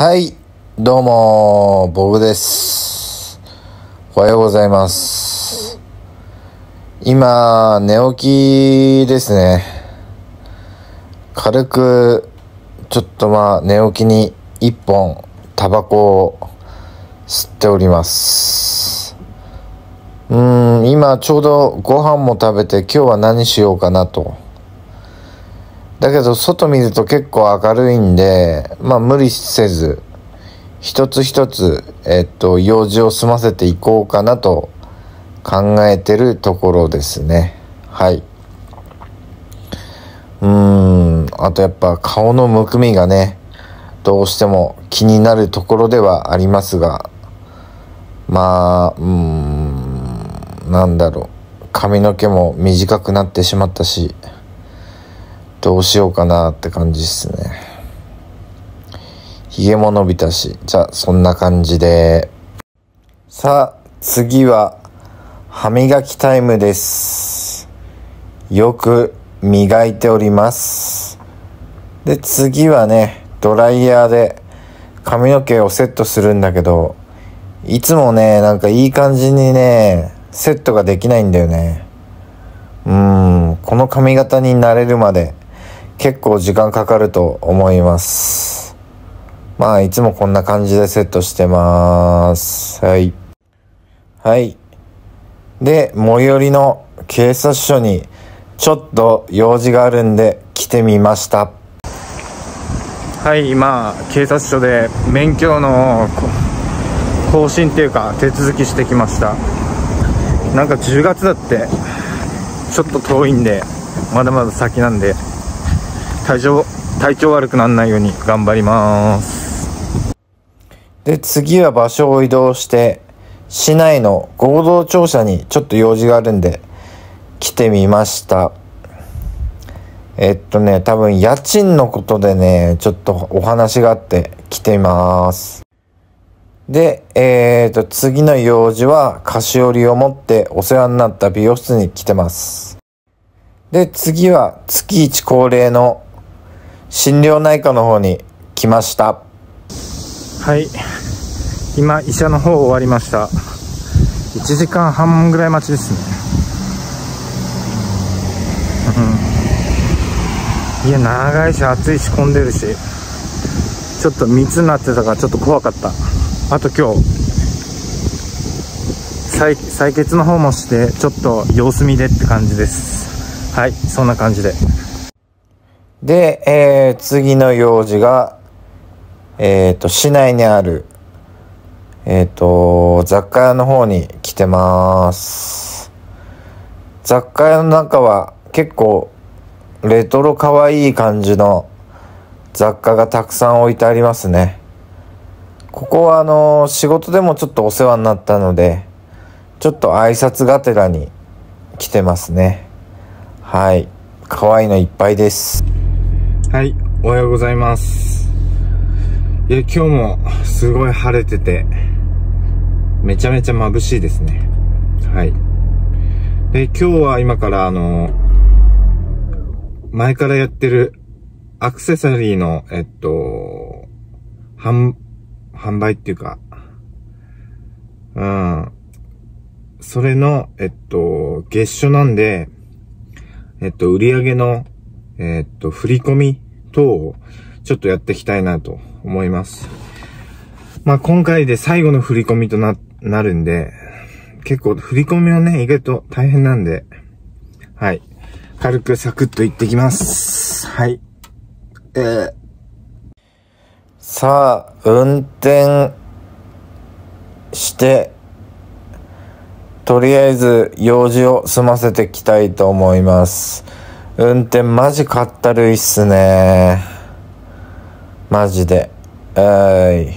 はい、どうも、僕です。おはようございます。今、寝起きですね。軽く、ちょっとまあ、寝起きに一本、タバコを吸っております。うーん、今ちょうどご飯も食べて今日は何しようかなと。だけど外見ると結構明るいんで、まあ無理せず、一つ一つ、えっと、用事を済ませていこうかなと考えてるところですね。はい。うん、あとやっぱ顔のむくみがね、どうしても気になるところではありますが、まあ、うん、なんだろう。髪の毛も短くなってしまったし、どうしようかなって感じですね。髭も伸びたし、じゃあそんな感じで。さあ、次は歯磨きタイムです。よく磨いております。で、次はね、ドライヤーで髪の毛をセットするんだけど、いつもね、なんかいい感じにね、セットができないんだよね。うーん、この髪型になれるまで結構時間かかると思います。まあ、いつもこんな感じでセットしてます。はい。はい。で、最寄りの警察署にちょっと用事があるんで来てみました。はい今警察署で免許の更新っていうか手続きしてきましたなんか10月だってちょっと遠いんでまだまだ先なんで体調体調悪くならないように頑張りますで、次は場所を移動して、市内の合同庁舎にちょっと用事があるんで来てみました。えっとね、多分家賃のことでね、ちょっとお話があって来ています。で、えっと、次の用事は菓子折りを持ってお世話になった美容室に来てます。で、次は月一恒例の心療内科の方に来ました。はい。今医者の方終わりました。1時間半ぐらい待ちですね。いや長いし暑いし混んでるし。ちょっと密になってたからちょっと怖かった。あと今日採採血の方もしてちょっと様子見でって感じです。はい。そんな感じで。で、えー次の用事が、えっ、と、市内にある、えっ、と、雑貨屋の方に来てます。雑貨屋の中は結構、レトロ可愛い感じの雑貨がたくさん置いてありますね。ここはあの、仕事でもちょっとお世話になったので、ちょっと挨拶がてらに来てますね。はい。可愛いのいっぱいです。はい、おはようございます。いや、今日もすごい晴れてて、めちゃめちゃ眩しいですね。はい。で、今日は今からあの、前からやってるアクセサリーの、えっと、販、販売っていうか、うん。それの、えっと、月初なんで、えっと、売り上げの、えーっと、振り込み等をちょっとやっていきたいなと思います。まあ、今回で最後の振り込みとな、なるんで、結構振り込みはね、意外と大変なんで、はい。軽くサクッといってきます。はい。えー、さあ、運転して、とりあえず用事を済ませてきたいと思います。運転マジかったるいっすね。マジで。え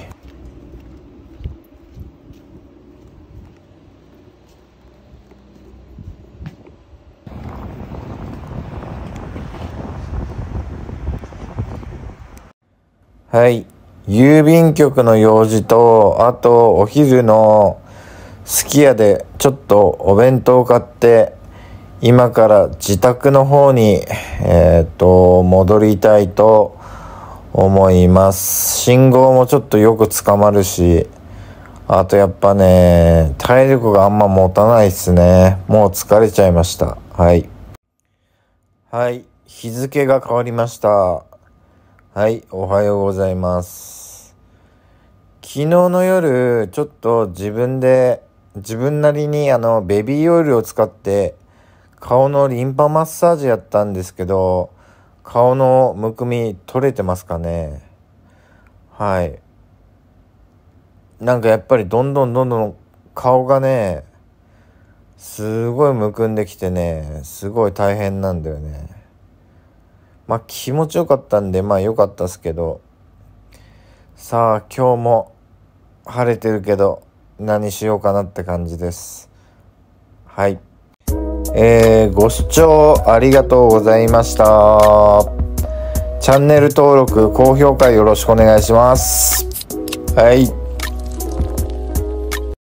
い。はい。郵便局の用事と、あとお昼のすき家でちょっとお弁当買って、今から自宅の方に、えっ、と、戻りたいと思います。信号もちょっとよく捕まるし、あとやっぱね、体力があんま持たないっすね。もう疲れちゃいました。はい。はい。日付が変わりました。はい。おはようございます。昨日の夜、ちょっと自分で、自分なりにあの、ベビーオイルを使って、顔のリンパマッサージやったんですけど、顔のむくみ取れてますかねはい。なんかやっぱりどんどんどんどん顔がね、すごいむくんできてね、すごい大変なんだよね。まあ気持ちよかったんで、まあ良かったっすけど、さあ今日も晴れてるけど何しようかなって感じです。はい。えー、ご視聴ありがとうございました。チャンネル登録、高評価よろしくお願いします。はい。